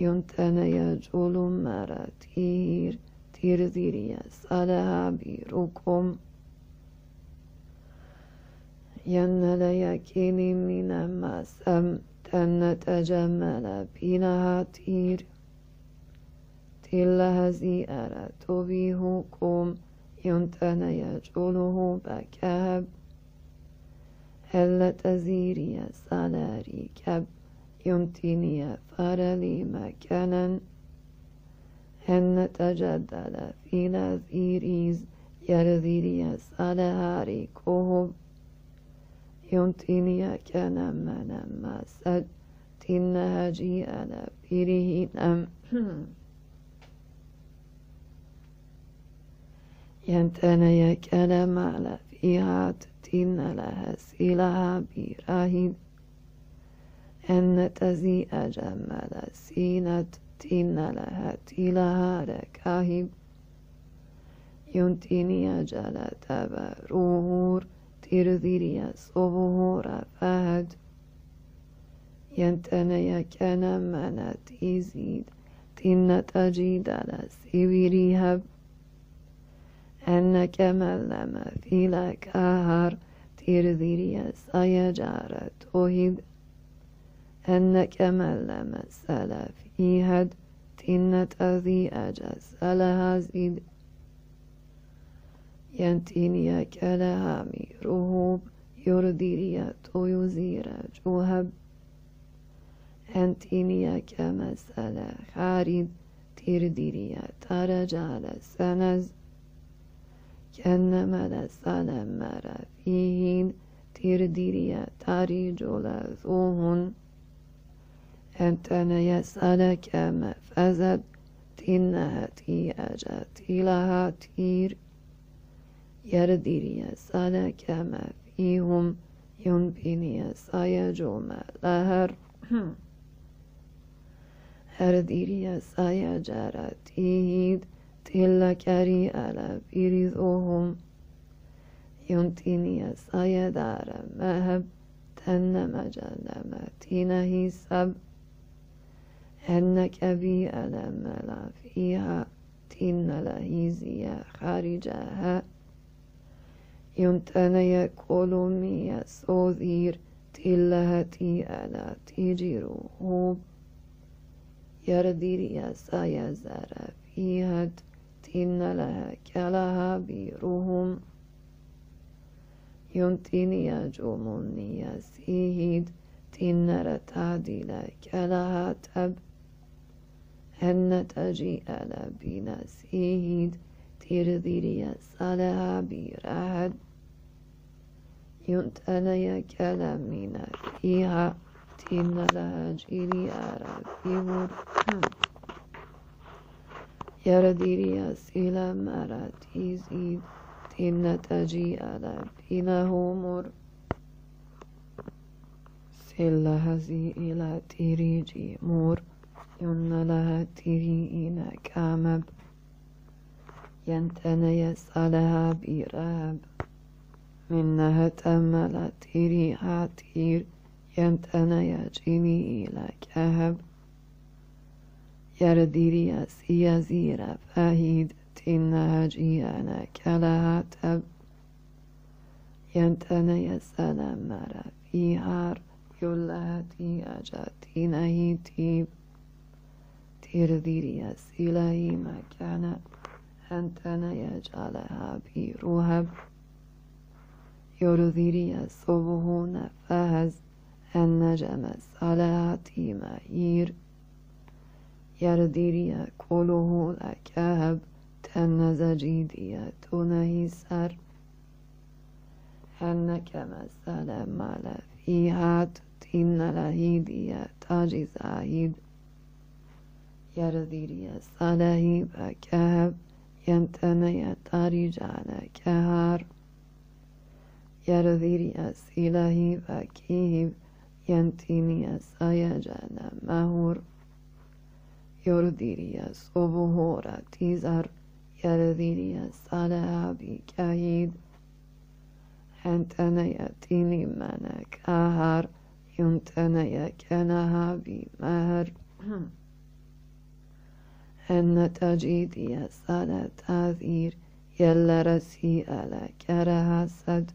ينتنا يجول مراتير تيرذيري صالها بيركم. ينلا يكيني من مسام تن تجمل بينها تير تلها زيارة بيهكم ينتنى يجعله بكاب هل تزيري سالاري كب يمتني فرلي مكانا أن تجدل في نذيريز يرذيري سالهاري كوهب يمتني كان من مسد تنهجي أنا برهنم ينتني كلام على فيها تتين لها سيلها براهيد أن تزي أجمل سينة تين لها تيلها ركاهب ينتني أجل تبرور ترذيري صبور فهد ينتني كان من تيزيد تين تجيد لسيويري هب أنك ملم في لكهر ترذيري سيجار توهد أنك ملم سلف إيهد تنة ذي أجس لها زيد ينتينيك ألهامي رهوب يرديريات ويزيرج وهب أنتينيك مسألة خارد ترديريات أرجال سنز كأنما لسالة مرة فيهن ترديريات أرجل ثوهن أنت أنا يسألك مفزد إنها تي أجت إلها هرديريا سايجارا تيهيد تلا كري على بيريذوهم ينتيني سايدار مهب تن مجل تينه سب أنك بي ألم لا فيها تين لهيزيا خارجها. يمتنى كولومي صوذير تلهتي ألا تجيروه يردير سايا زرا فيها تين لها كلها بيروهم يمتني جومني سيهد تين رتعدي كلها تب. أن تجيء لبنا سيهد ترديريا صالحا بيرهد ينتني كلامنا فيها تين لها جيري أرابيور يرديريا سيلا مراتيزيد تين تجيء لبنا همور سيلا هزي إلى تيريجي مور. ين لها تريئنا كامب ينتني صالها بيراب منها تملا تيري هاتير ينتني جيني إلى كهب يرديري سيازير فهيد. تنها جيانا كلها تب. ينتني سلام مرا فيهار يلهتي أجاتي تيب. ترديري سيلاي مكان أنتنا يجعلها بيروهب يرذيري صبه نفاز النجم الصلاة مهير. يرديري كله لكهب تنز جيدية تنهي سر أنك مثل مال فيها تين لهيدية تاجي زاهد يرديري صالحي بكهب ينتني تاريجان كهار يرديري سيلهي بكيب ينتيني سايجان مهور يرديري صبهورا تيزر يرديري صالحا بكهيد أنتني تيني من كهار ينتني كنها بمهر أن تجيدي صلاة تاثير يلا رسي على كرها سد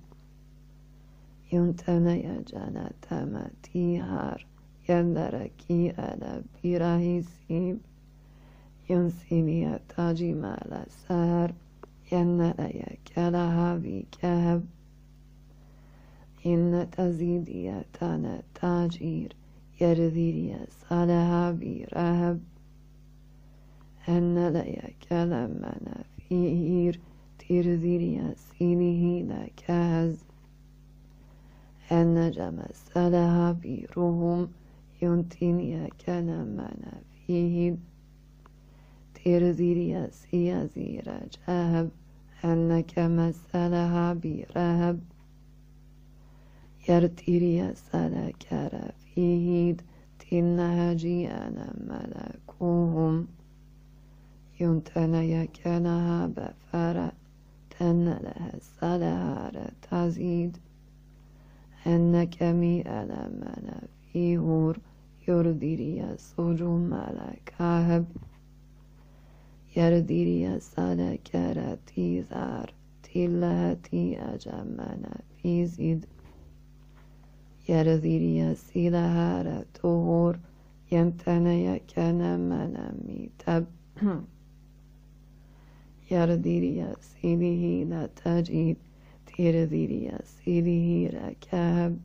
يمتنى جانا تمتيهار يلا ركي على بيره سيب. ينسيني تاجي مال سهر ينلا كلها بكهب إن تزيدي تانا تاجير يرذيري صالها برهب أن لا كلامنا فيه ترذيري سينه لكاز أن جمسلها بيرهم ينتني كلامنا فيه. ترذيري سيزير جهب أنك مسلها برهب يرتيري سلكر فيه تنهجي أنا ملكوهم. يمتنى كانها بفرة تن لها سلهار تزيد. أنك مي ألمنا في هور يرديري سجو ملكاهب يرديري سلكر تيزار تلهتي أجمنا في زيد. يرديري سلهار تهور يمتنى كان منامي تب. يرديري سيده لا تجد ترديري سيده ركاب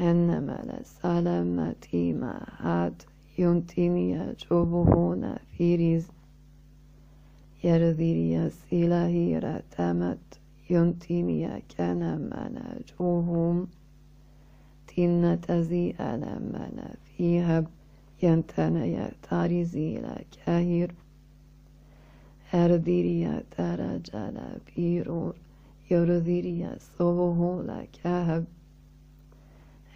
إنما لسلامتي ما هات Yuntinia Jobohona Firis Yerdiria Silahira Tamat Yuntinia Kanamana Johum Tinnatazi Alamana Fihab Yantanaya Tarizila Kahir Erdiriya jala birur Yordiriya sovohola kahab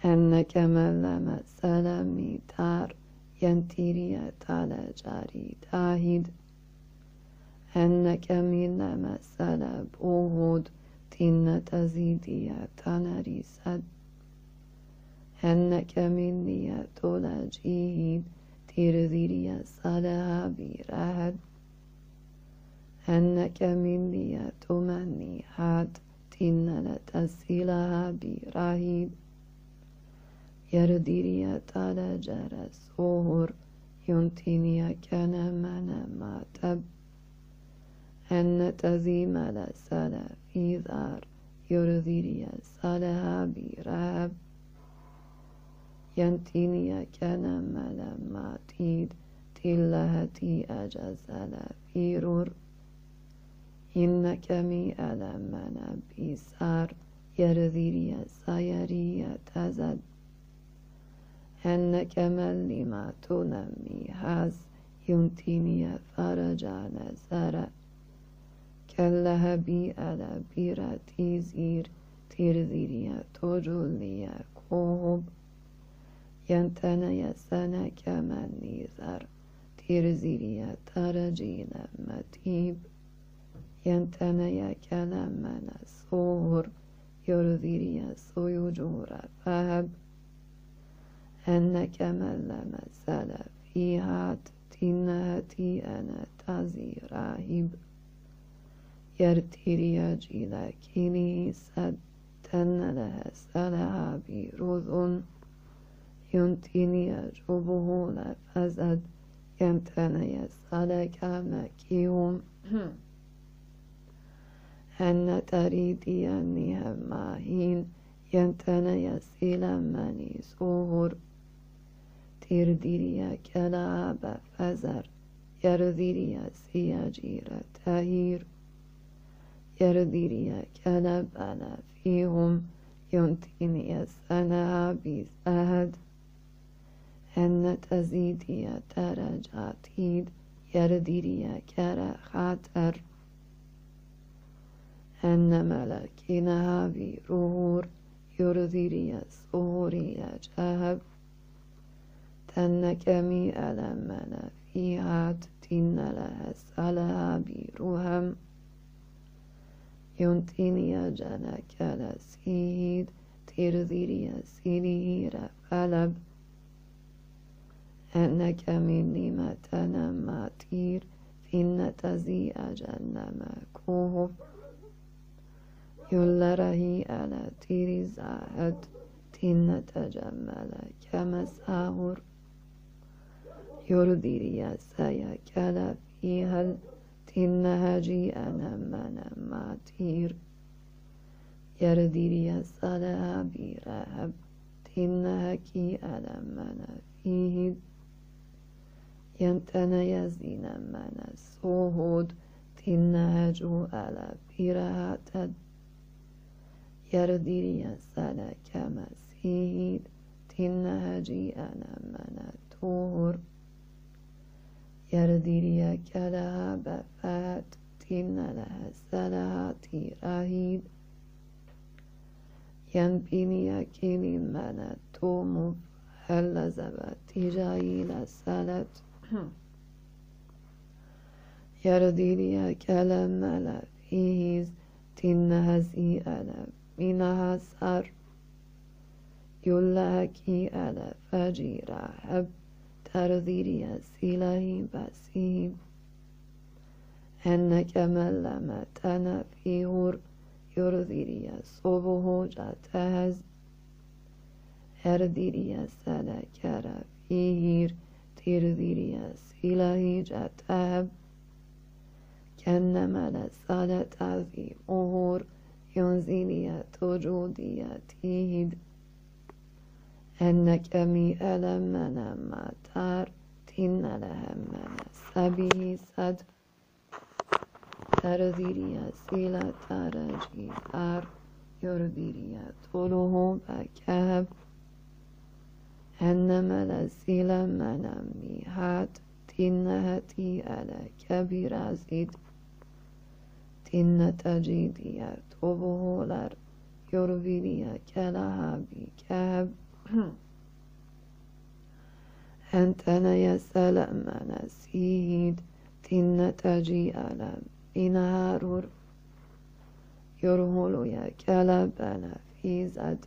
أنك من لم سلمي تار ينتيري تالا جاري تاهيد أنك من لم سلب أهود تين تزيدي تنري سد أنك أنك من ليا تمني هاد تين لتسيلها بيرهيد Yardiria tada jara sohor yontinia kana mana matab أن تزيم لسلا في ذار. يرذيريا سالها براب ينتينيا كان ملا ماتيد تلهتي أجزلا فيرور إنك مي ألمنا بيسار يرذيريا سايريا تزد أنك من لما تنمي هز ينتيني فرجا نزرا كاللهبي على بيرا تيزير تيرزيريا توجوليا كوهب ينتني سنة كمن نيزر تيرزيريا ترجينا متيب. ينتني كلمنا صور يرذيريا سيجور فهب أنك من لم زال فيها تنهتي أنا تازي راهب يرتيري جيلا كيني سد تن لها سلها بروذ ينتيني جبه لفزد يمتني سلك مكيهم أن تريدي أنها ماهين يمتني سيلا مني سوهر تيرديريا كلاب فزر يرديريا سياجير تهير. يرديريا كلاب أنا فيهم ينتيني سنة بزهد أن تزيديا درجاتيد يرديريا كرا خاطر أن ملكينها بروهور يرديريا سوريا جهب تنكمي ألمنا فيها تتن لها سلها بروهم ينتيني جنك لسيد ترذيري سيرير فلب أنك مني ما تنم تير فين تزي أجنم يلرهي على تيري زاهد. تين تجمل كما ساهر يرديريا سايا كلا فيها تنها جي أنا منا ماتير يرديريا سالها بيرهب تنها كي أنا منا فيه ينتنا يزين منا سوهود تنها جو ألا بيرها سالا كما سيد تنها جي أنا منا تور يرديريا كلها بفات تن لها سلهاتي رهيد ينبيني كيني منا تومو هل زبت تجاي لسالت يرديريا كلام ملا فيهز تنها زي منها سر يلاكي ألف فجيرا هب ترذيري سيلهي بسيب أنك من لما تنا في هور يرذيري صبه جاتهز ارديري سلكر فيهير ترذيري سيلهي جاتهب كنما لسالة في مهور ينزليت وجوديتي أنك أمي ألم لما ترتن لهم سبي سد ترزيريا سيلا ترجي أر يربيريا طولهم بكهب أنما لسيلا منمي هات تنهتي على كبير عزيز تن تجيديا توبهولر يرفيديا كلهابي كهب أنتنا يا سلام نسيد تن تجي ألم إنهارور يرهولو يا كلبنا في زد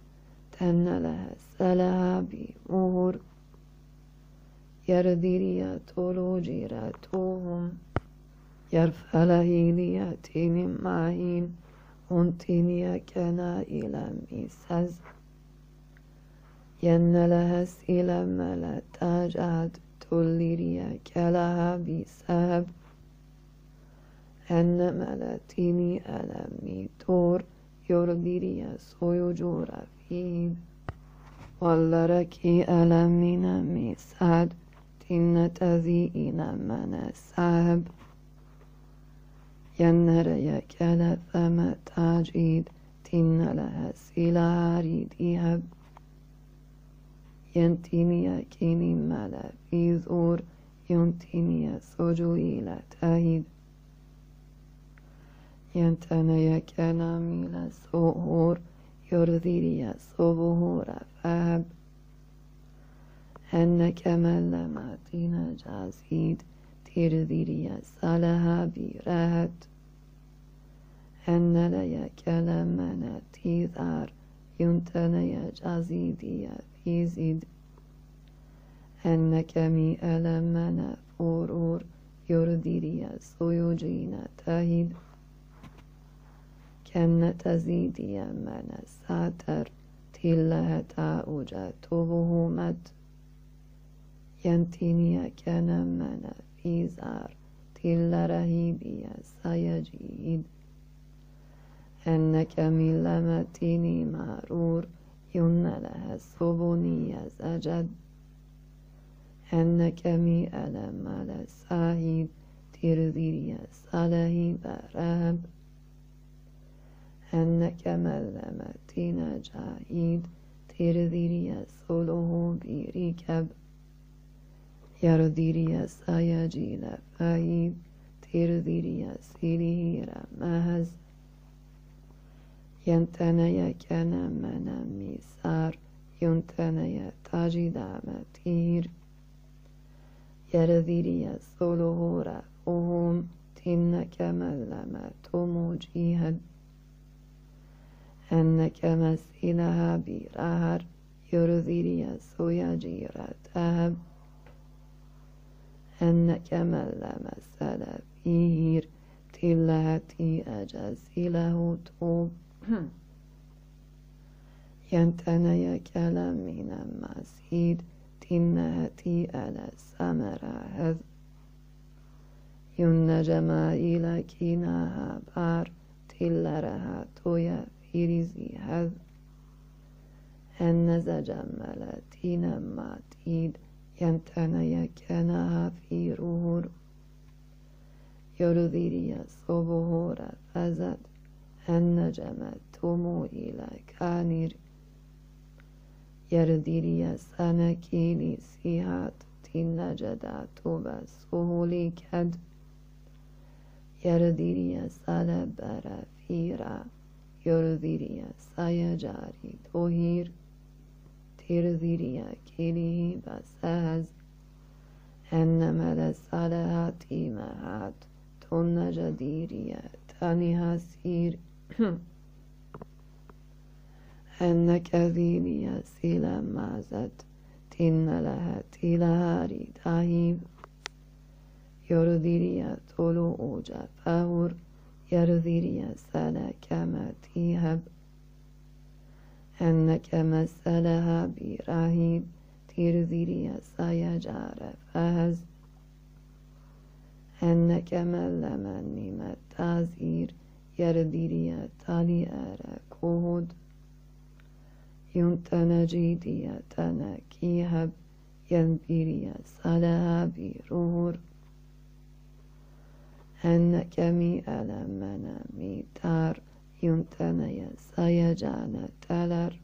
تن لها سلهابي مهور يرديريا تولو جيراتوهم يرفلهينيا تيني ماهين أنتينيا كنا إلى ميساز ين لها سيلا ملا تاجاد توليريا كلها بسهب. أن ملاتيني ألمي تور يرديريا سويو جورا فيد والركي ألمنا ميساد تنتذي إلى من ساب ينر يكأل ثم تاجيد تن لها سلاري ديهب ينتيني كيني ملا في زور ينتيني سجو إلى تهيد. ينتنا يكنا ميلا سوهور يرذيريا سوهور فهب. أنك من لما تين جازيد ترذيريا سالها برهت أن ليا كلمنا تيذار ينتنيا جازيديا في زيد. أنك مي ألمنا فورور يرذيريا سيوجينا تهيد. كن تزيديا من ساتر تلها تاوجا توبه مت ينتينيا كان من زار تل رهيبيا سيجيد أنك من لمتيني مارور ين لها سبنيا زجد أنك مي ألم على ساهيد ترذيريا صالحي برهب أنك ملمتين جاهيد ترذيريا سلوه بريكب يرديريا سايجيل فايد ترذيريا سيريرا مهز. ينتنيا كان من ميسار ينتنيا تاجيدا متير. يرديريا سلوه رفوهم تنك ملمتو مجيهد. أنك مسيلها برهر يرذيريا سويا جيرتهب أنك ملم سلفير تلهتي أجزيله توب. ينتني كلام من المسيد تنهتي على السمرة هذ ين جمائل كيناها بار تلرها تويا فيريزي هذ أن زجملتين ماتيد ينتني كنها في رور يرذيريا صبهور فزد النجمة تمو إلى كانير يرديريا سنكيني سيهات. تنجدا توبا سهولي كد يرديريا سالبرا فيرا يرديريا سايجاري توهير. ترديريا كيني بساز أنما لسالهات إيمهات تن جديريا تانيها سير أنك ذينيا سيلا مازت تن لها تلهاري تاهيب يرديريا تولو أوجا فاور يرديريا سالا كما تيهب. أنك مسألها براهيب ترديريا سايجار فهز أنك ملمني متازير يرديريا تالي أرى كهود ينتن جيدية تنكيهب ينبيريا سالها بيرور أنك مي ألمنا ميتار ينتنيا سيجانا تلر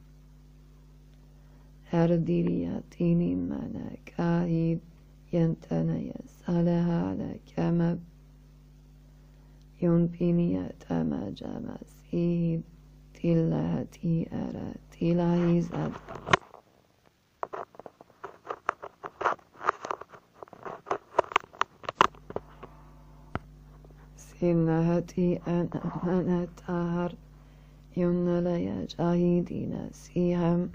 أرديريا تيني منا كاهيد. ينتنيا سالها لكمب ينبينيا تمجم سيد. تلهتي أرى تلاهيزد سنهتي أنا من التهر ينلي جاهدين سيهم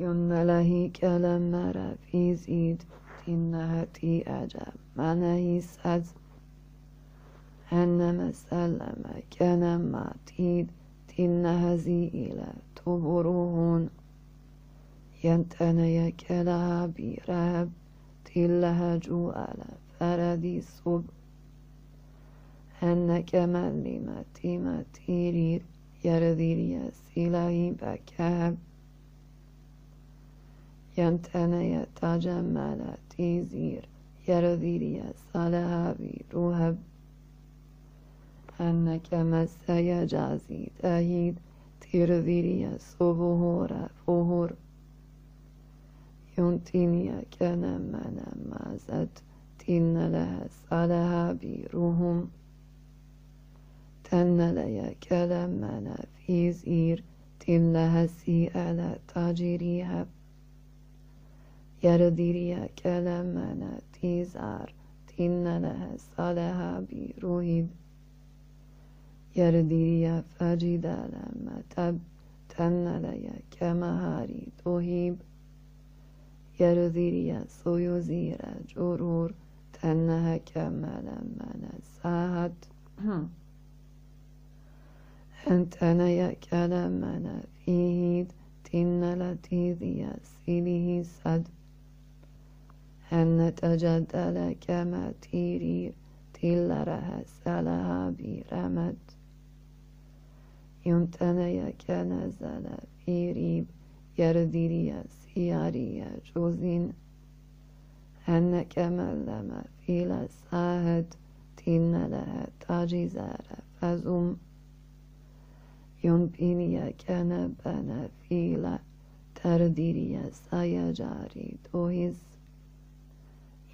ينلهي كلام مرا في زيد تنهتي أجاب منهي سز أنما سلم كان معتيد تنهزي إلى تبروهن ينتني كلها برهب تلها جوال فردي صب أنك ملمة متيرير يرذيري سلاهي بكهب ينتني تجمل تيزير يرذيري صلها بروهب أنك مسي جازي تهيد تيرذيري صبهور فهور ينتيني كان من مازت تين لها صلها بروهم تن لي كلام في زير لها سيئة تاجريها يرديريا كلام تيزار تن لها صلها بروهيد يرديريا فجدا لما تب تن لي كمهاري توهيب يرديريا سويوزيرا جرور تنها كمالا من ساعت أنتنا كلامنا فيه تن لتيذي سيله سد أن نتجدل كما تيرير تلرها سلها برمد يمتنى كنزل في ريب يرديري سياري جوزين أن كملم في لساهد تن لها تاجزار فزم. ينبيني كان بنا فيلا ترديري سيجاري توهز.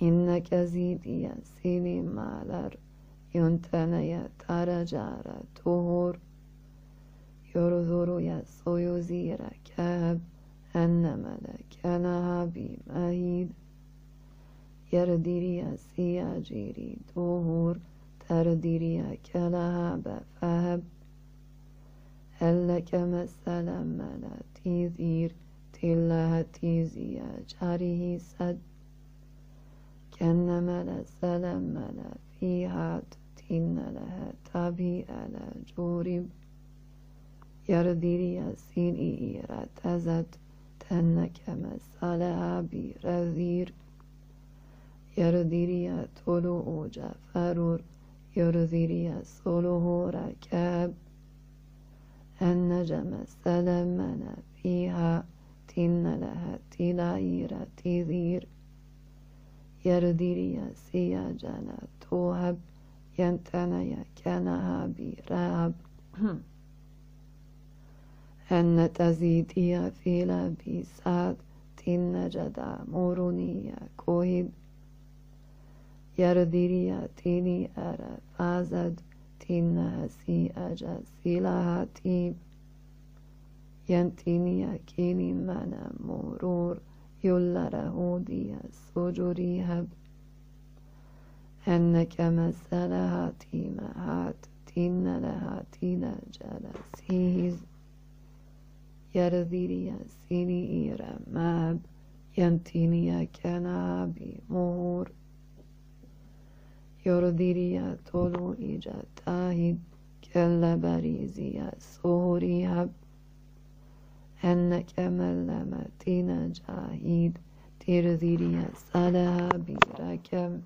إنك زيدي سيني مالر ينتني ترجار تهور. يرذر يسوي زير كاب أن ملك أنا بمهيد يرديري سياجيري تهور ترديري كلها بفهب هلك مثلا ملا تيزير تلها تيزيا جاره سد كن ملا سلم ملا فيها تن لها تبي على جورب يرديري سيني إيرا تزد تنك مسالها برذير يرديري طلوع جفرور يرديري صلوه ركاب. النجم سلمنا فيها تن لها تلايرة تذير. يرديري سياجنا توهب ينتني كنها براب أن تزيدي في لبيسات تن جدا مورونية كوهد يرديري تيني أرى فازد تين سي أجا سيلها تيب ينتيني كيني منا مرور يلا رهودي سجوري هب أنك مسلها تيمهات تين لها تين جلسيز يرذيري سيني إيرا ماب ينتيني يرضي طول إجتاهد كل بريزي سوري هب أنك ملمتين جاهد ترذي سلها بركم